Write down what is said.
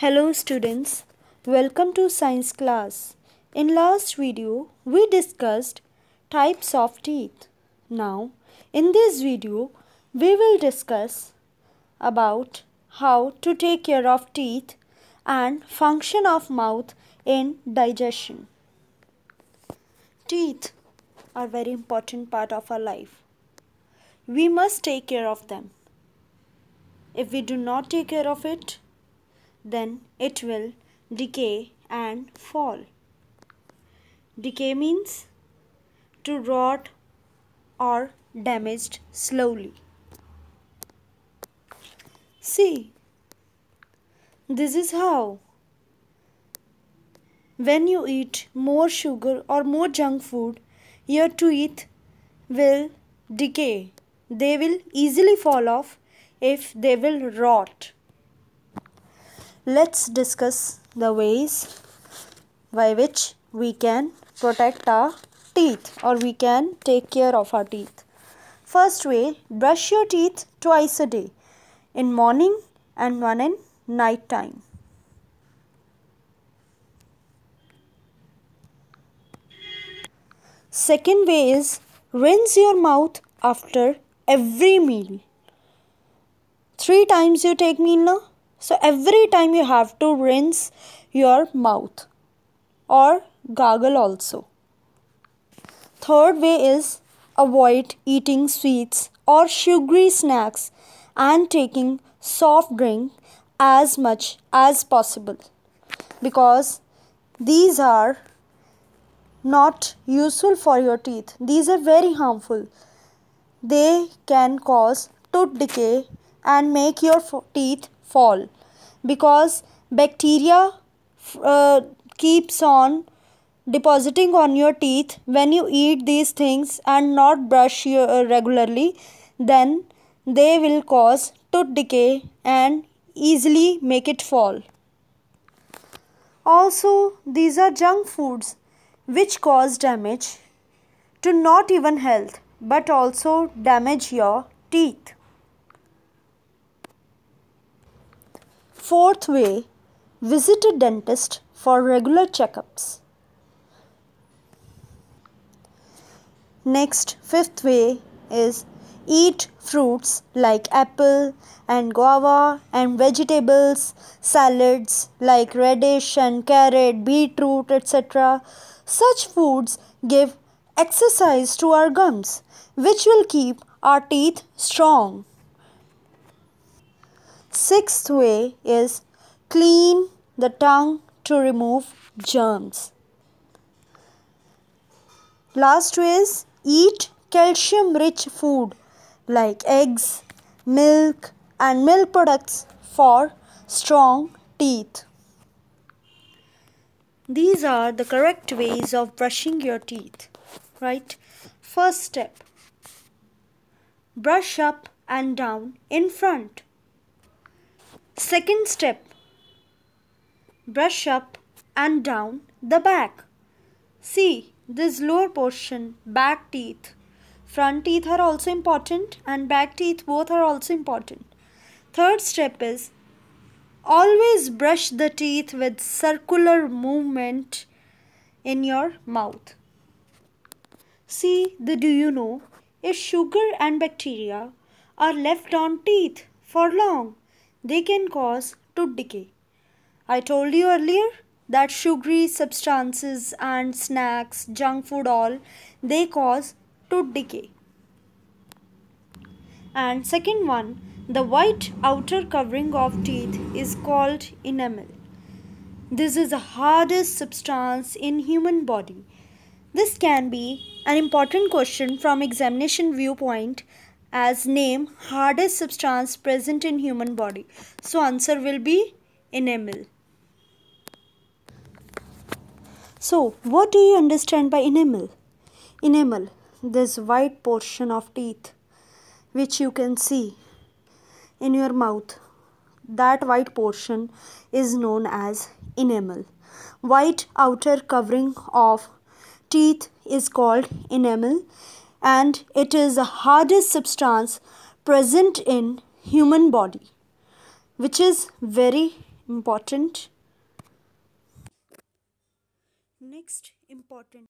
Hello students, welcome to science class. In last video, we discussed types of teeth. Now, in this video, we will discuss about how to take care of teeth and function of mouth in digestion. Teeth are very important part of our life. We must take care of them. If we do not take care of it, then it will decay and fall. Decay means to rot or damaged slowly. See, this is how. When you eat more sugar or more junk food, your teeth will decay. They will easily fall off if they will rot let's discuss the ways by which we can protect our teeth or we can take care of our teeth. First way, brush your teeth twice a day in morning and one in night time. Second way is rinse your mouth after every meal. Three times you take meal now so every time you have to rinse your mouth or gargle also. Third way is avoid eating sweets or sugary snacks and taking soft drink as much as possible because these are not useful for your teeth. These are very harmful. They can cause tooth decay and make your teeth fall because bacteria uh, keeps on depositing on your teeth when you eat these things and not brush your, uh, regularly then they will cause tooth decay and easily make it fall. Also these are junk foods which cause damage to not even health but also damage your teeth Fourth way, visit a dentist for regular checkups. Next, fifth way is eat fruits like apple and guava and vegetables, salads like radish and carrot, beetroot, etc. Such foods give exercise to our gums, which will keep our teeth strong. Sixth way is clean the tongue to remove germs. Last way is eat calcium rich food like eggs, milk and milk products for strong teeth. These are the correct ways of brushing your teeth, right? First step brush up and down in front. Second step brush up and down the back. See this lower portion, back teeth. Front teeth are also important and back teeth both are also important. Third step is always brush the teeth with circular movement in your mouth. See the do you know if sugar and bacteria are left on teeth for long they can cause tooth decay. I told you earlier that sugary substances and snacks, junk food all, they cause tooth decay. And second one, the white outer covering of teeth is called enamel. This is the hardest substance in human body. This can be an important question from examination viewpoint as name hardest substance present in human body. So answer will be enamel. So what do you understand by enamel? Enamel, this white portion of teeth which you can see in your mouth. That white portion is known as enamel. White outer covering of teeth is called enamel and it is the hardest substance present in human body which is very important. Next important